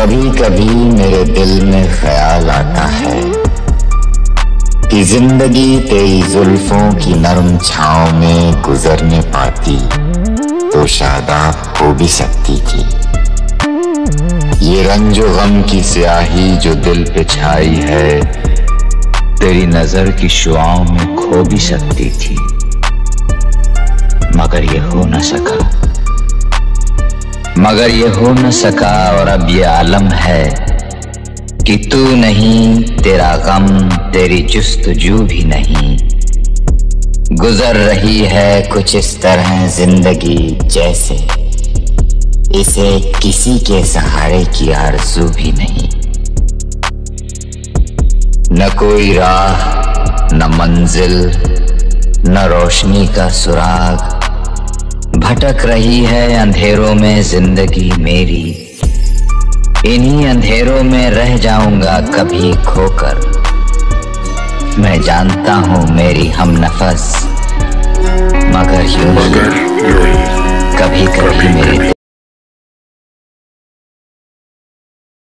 कभी कभी मेरे दिल में ख्याल आता है कि ज़िंदगी तेरी जुल्फों की नरम छाओ में गुजरने पाती तो शादाब हो भी सकती थी। ये रंजो गम की स्याही जो दिल पे छाई है, तेरी नज़र की शुआओं में खो भी सकती थी। मगर ये हो न सका। मगर ये हो न सका और अब ये आलम है कि तू नहीं, तेरा गम, तेरी जुस्तजू भी नहीं। गुजर रही है कुछ इस तरह ज़िंदगी जैसे, इसे किसी के सहारे की आरज़ू भी नहीं। न कोई राह, न मंजिल, न रोशनी का सुराग भटक रही है अंधेरों में ज़िंदगी मेरी। इन्हीं अंधेरों में रह जाऊँगा कभी खोकर। मैं जानता हूँ मेरी हम नफस मगर यूँ मगर कभी कभी मेरे